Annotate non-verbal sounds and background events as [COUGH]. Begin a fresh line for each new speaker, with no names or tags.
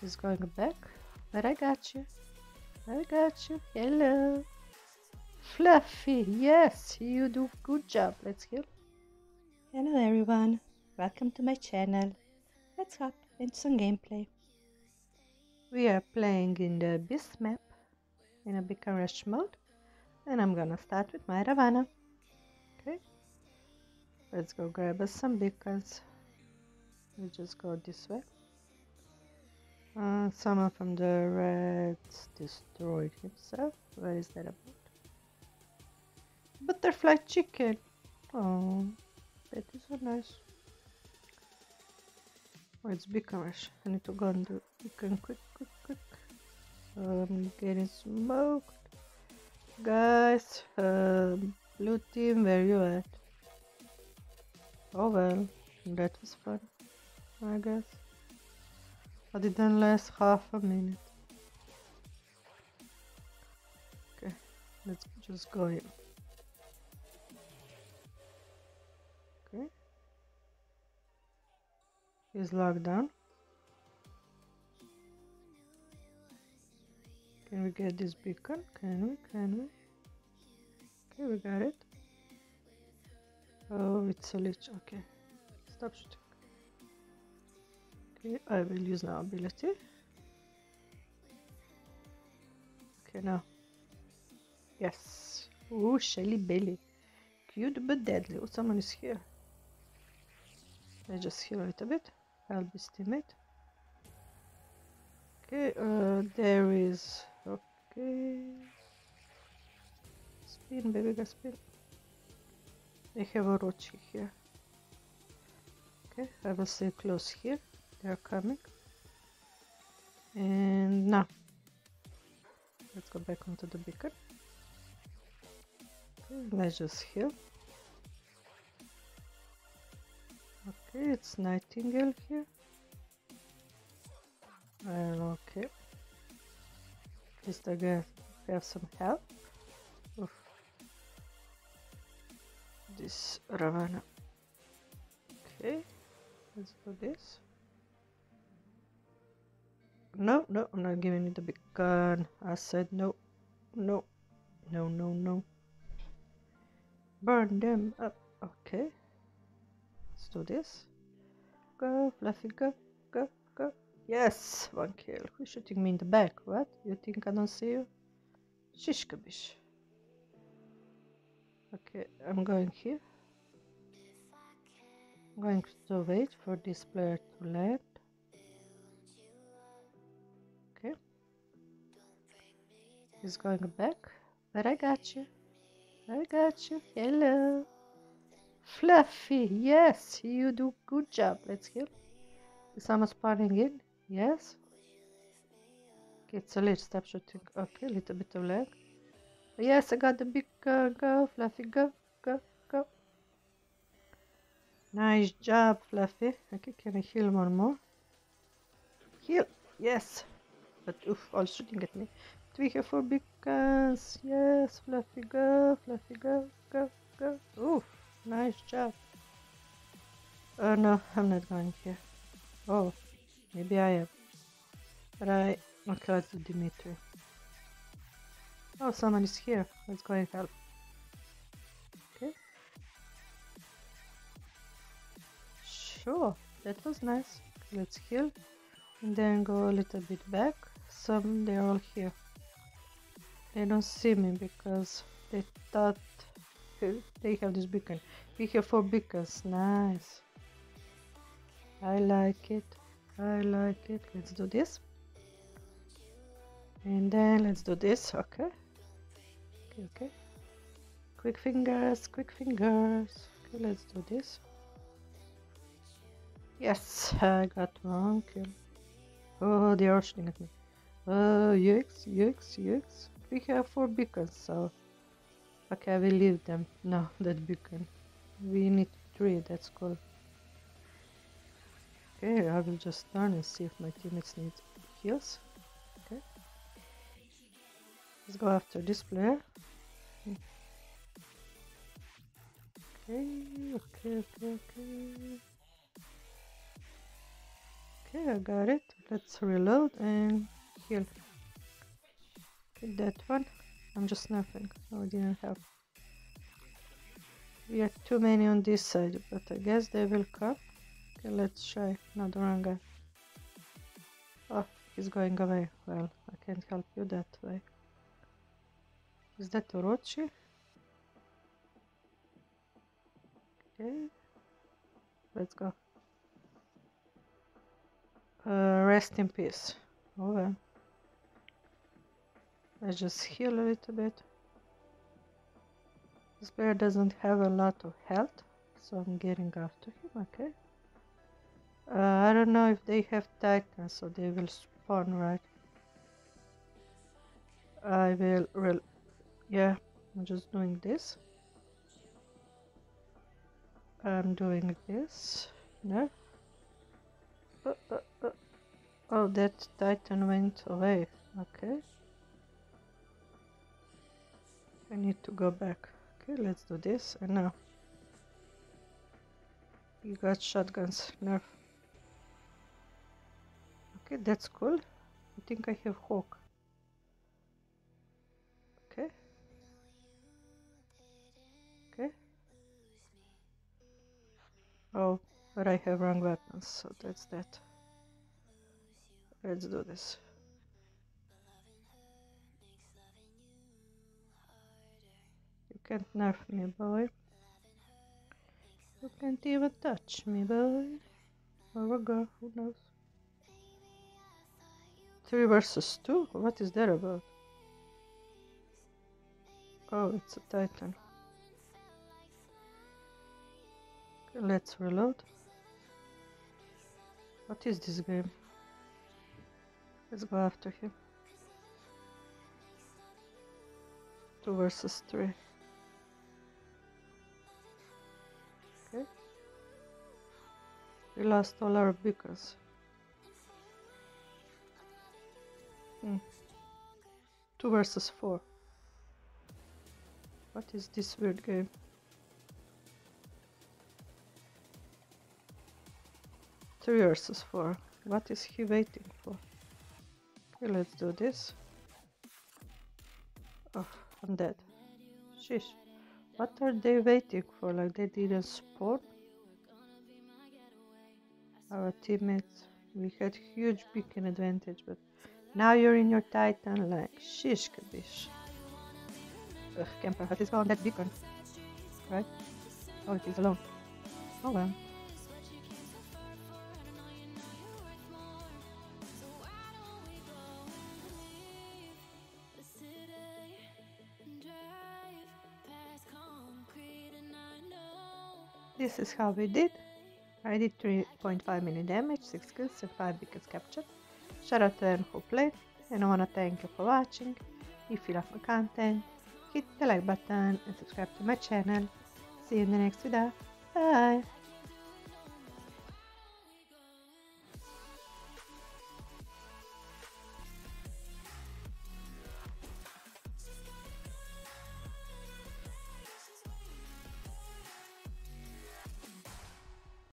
He's going back, but I got you. I got you. Hello. Fluffy, yes, you do good job. Let's heal. Hello everyone. Welcome to my channel. Let's hop into some gameplay. We are playing in the Abyss map in a Beacon Rush mode and I'm gonna start with my Ravana. Okay, let's go grab us some beacons. We just go this way. Uh, someone from the Reds destroyed himself. What is that about? Butterfly chicken. Oh, that is so nice. Oh, it's Beacon Rush. I need to go and do Beacon quick, quick, quick. I'm getting smoked. Guys, uh, blue team, where you at? Oh well, that was fun, I guess. I didn't last half a minute. Okay, let's just go in. Okay. He's locked down. Can we get this beacon? Can we? Can we? Okay, we got it. Oh, it's a lich. Okay. Stop shooting. Okay, I will use now ability. Okay, now. Yes. Ooh, Shelly Belly. Cute but deadly. Oh, someone is here. I just heal a little bit. Help his teammate. Okay, uh, there is Okay. Spin, baby, go spin. They have a Orochi here. Okay, I will stay close here. They are coming. And now, let's go back onto the beacon. Okay, let's just heal. Okay, it's Nightingale here. Okay. Just I guess have some help. Oof. This Ravana. Okay, let's do this. No, no, I'm not giving you the big gun. I said no, no, no, no, no. Burn them up. Okay, let's do this. Go, Fluffy, go, go, go. Yes, one kill. Who's shooting me in the back? What? You think I don't see you? Shish kabish. Okay, I'm going here. I'm going to wait for this player to land. Going back, but I got you. I got you. Hello. Fluffy, yes, you do good job. Let's heal. Is someone spawning in? Yes. Okay, it's a late step shooting. Okay, a little bit of lag. Yes, I got the big uh, go, Fluffy, go, go, go. Nice job, Fluffy. Okay, can I heal one more? Heal, yes. But oof, all shooting at me. Three here for big guns. Yes, Fluffy, go, Fluffy, go, go, go. Oof, nice job. Oh no, I'm not going here. Oh. Maybe I am. I... Okay, let's do Dimitri. Oh, someone is here. Let's go and help. Okay. Sure, that was nice. Let's heal. And then go a little bit back. Some, they're all here. They don't see me because they thought they have this beacon. We have four beacons. Nice. I like it. I like it. Let's do this. And then let's do this. Okay. Okay, okay. Quick fingers, quick fingers. Okay, let's do this. Yes, I got one kill. Oh, they are shooting at me. Uh, UX, UX, UX. We have four beacons, so... Okay, we leave them. No, [LAUGHS] that beacon. We need three, that's cool. Okay, I will just turn and see if my teammates need heals. Okay. Let's go after this player. Okay, okay, okay, okay. Okay, I got it. Let's reload and heal. Okay, that one. I'm just nerfing, so I didn't have. We are too many on this side, but I guess they will come. Okay, let's try another one guy. Oh, he's going away. Well, I can't help you that way. Is that Orochi? Okay. Let's go. Uh, rest in peace. Oh Let's just heal a little bit. This bear doesn't have a lot of health, so I'm getting after him, okay? Uh, I don't know if they have titans, so they will spawn, right? I will, will yeah, I'm just doing this. I'm doing this. No. Uh, uh, uh. Oh, that titan went away. Okay. I need to go back. Okay, let's do this. And now. You got shotguns. Nerf. Okay, that's cool. I think I have Hawk. Okay. Okay. Oh, but I have wrong weapons, so that's that. Let's do this. Can't nerf me, boy. You can't even touch me, boy. Or a girl, who knows? Three versus two? What is that about? Oh, it's a titan. Let's reload. What is this game? Let's go after him. Two versus three. We lost all our beacons. Hmm. Two versus four. What is this weird game? Three versus four. What is he waiting for? Okay, let's do this. Oh, I'm dead. Sheesh. What are they waiting for? Like they didn't spawn? Our teammates. We had huge beacon advantage, but now you're in your Titan like shish kabish. Ugh, camper, what is on that beacon? Right? Oh, it is alone. Oh well. This is how we did. I did 3.5 million damage, 6 kills and 5 beacons captured. Shout out to everyone who played and I wanna thank you for watching. If you love my content, hit the like button and subscribe to my channel. See you in the next video. Bye!